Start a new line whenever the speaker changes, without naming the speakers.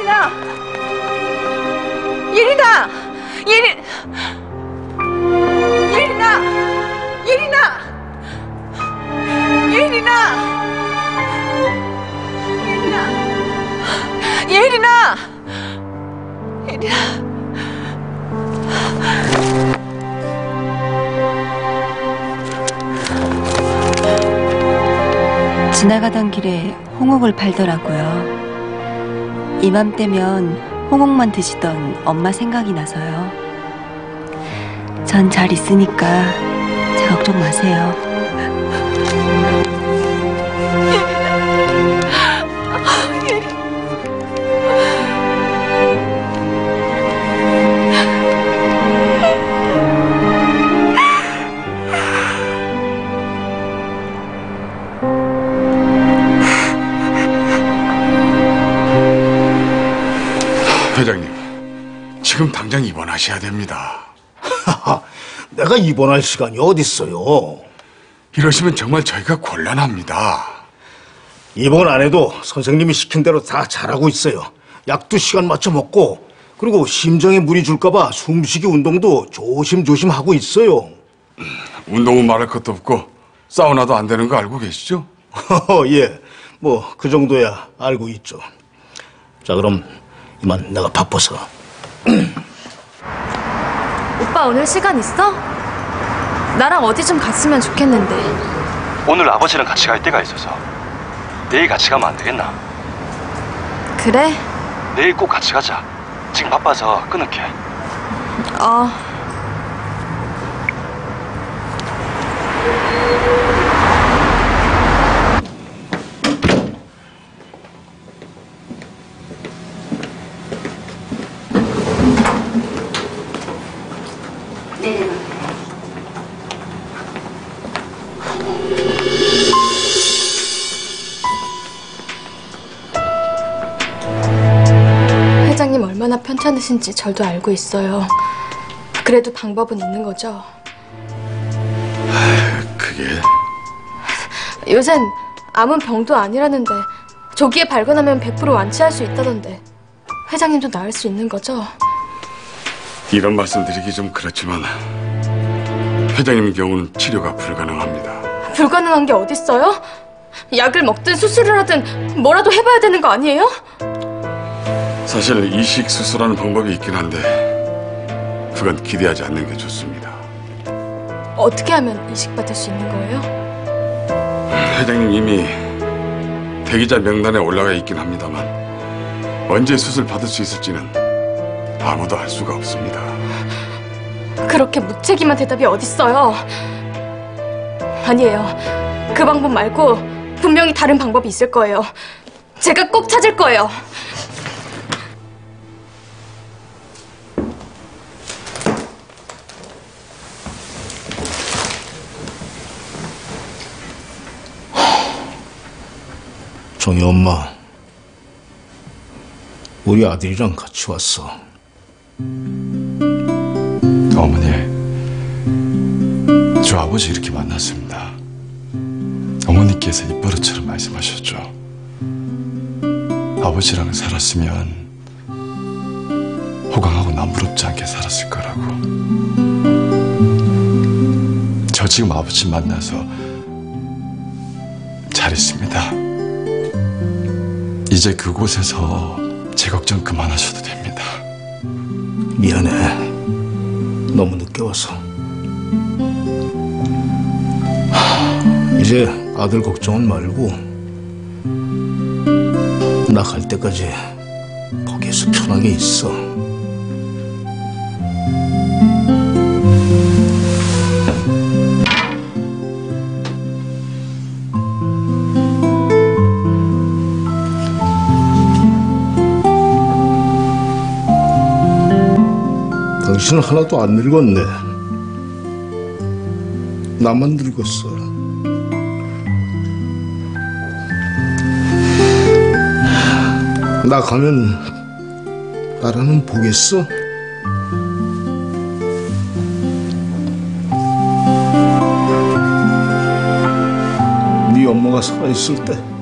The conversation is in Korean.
예린아! 예린아! 예린! 예린아! 예린아! 예린아! 예린아! 예린아! 예린아!
지나가던 길에 홍옥을 팔더라고요. 이맘때면 홍옥만 드시던 엄마 생각이 나서요. 전 잘 있으니까 걱정 마세요.
지금 당장 입원하셔야 됩니다.
내가 입원할 시간이 어딨어요.
이러시면 정말 저희가 곤란합니다.
입원 안 해도 선생님이 시킨 대로 다 잘하고 있어요. 약도 시간 맞춰 먹고 그리고 심장에 무리 줄까봐 숨쉬기 운동도 조심조심 하고 있어요.
운동은 말할 것도 없고 사우나도 안 되는 거 알고 계시죠?
예, 뭐 그 정도야 알고 있죠. 자 그럼 이만 내가 바빠서
오빠 오늘 시간 있어? 나랑 어디 좀 갔으면 좋겠는데.
오늘 아버지랑 같이 갈 데가 있어서 내일 같이 가면 안 되겠나?
그래?
내일 꼭 같이 가자. 지금 바빠서 끊을게.
어. 회장님 얼마나 편찮으신지 저도 알고 있어요. 그래도 방법은 있는 거죠.
그게
요샌 암은 병도 아니라는데 조기에 발견하면 100% 완치할 수 있다던데 회장님도 나을 수 있는 거죠?
이런 말씀 드리기 좀 그렇지만 회장님 경우는 치료가 불가능합니다.
불가능한 게 어딨어요? 약을 먹든 수술을 하든 뭐라도 해봐야 되는 거 아니에요?
사실 이식 수술하는 방법이 있긴 한데 그건 기대하지 않는 게 좋습니다.
어떻게 하면 이식받을 수 있는 거예요?
회장님 이미 대기자 명단에 올라가 있긴 합니다만 언제 수술 받을 수 있을지는 아무도 알 수가 없습니다.
그렇게 무책임한 대답이 어딨어요? 아니에요. 그 방법 말고 분명히 다른 방법이 있을 거예요. 제가 꼭 찾을 거예요.
정희 엄마 우리 아들이랑 같이 왔어.
저 아버지 이렇게 만났습니다. 어머니께서 입버릇처럼 말씀하셨죠. 아버지랑 살았으면 호강하고 남부럽지 않게 살았을 거라고. 저 지금 아버지 만나서 잘했습니다. 이제 그곳에서 제 걱정 그만하셔도 됩니다.
미안해. 너무 늦게 와서. 하, 이제 아들 걱정은 말고 나 갈 때까지 거기에서 편하게 있어. 당신은 하나도 안 늙었네. 나만 늙었어. 나 가면 나라는 보겠어? 네 엄마가 살아있을 때